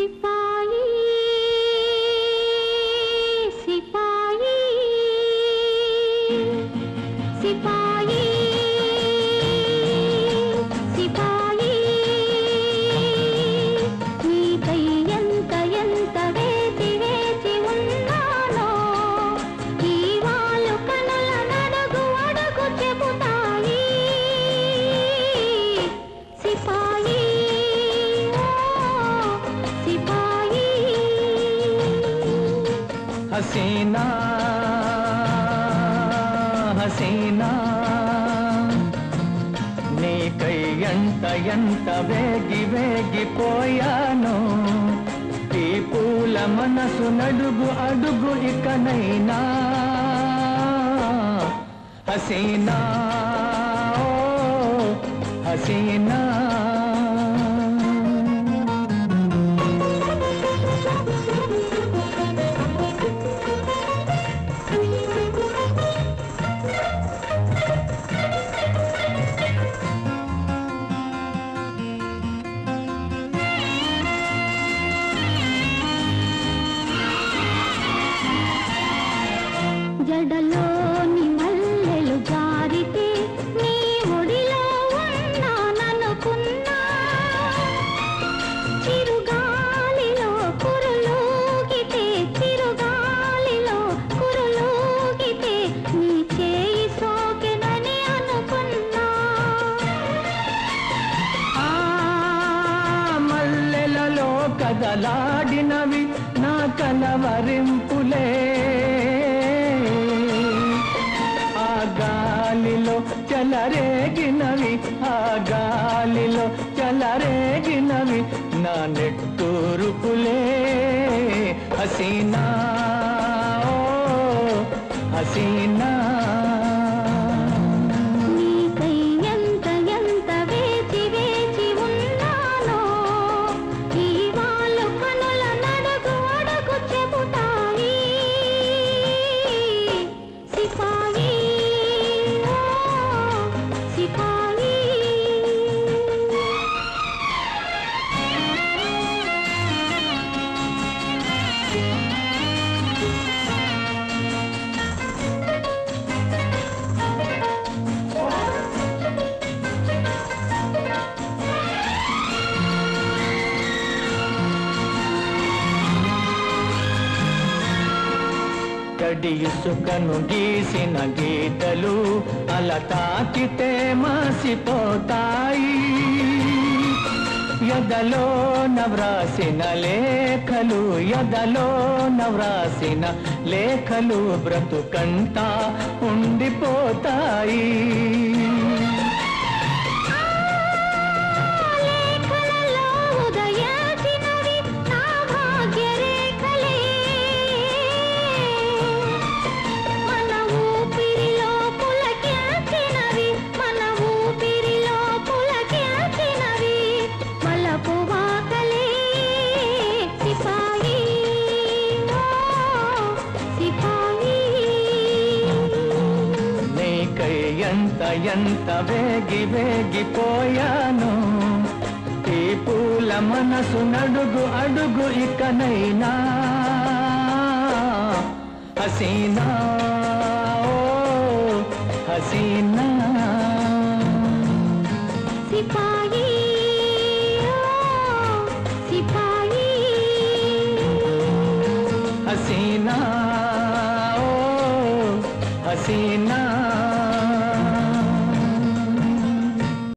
సిపాయి హసీనా హసీనా. నీకై ఎంత ఎంత వేగి వేగిపోయాను ఈ పూల మనసు నడుగు అడుగు ఇకనైనా. హసీనా ఓ హసీనా. కదలాడినవి నా కలవరింపులే. ఆ గాలిలో చలరేగినవి ఆ గాలిలో చలరేగినవి నా నెట్టూరుపులే. హసీనా ఓ హసీనా. కడి ఇసుకను గీసిన గీతలు అలా తాకితే మాసిపోతాయి. ఎదలో నవ్రాసిన లేఖలు ఎదలో నవ్రాసిన లేఖలు బ్రతుకంతా ఉండిపోతాయి. ఎంత ఎంత వేగి వేగిపోయాను ఈ పూల మనసు నడుగు అడుగు ఇకనైనా. హసీనా ఓ హసీనా. సిపాయి సిపాయి. హసీనా ఓ హసీనా.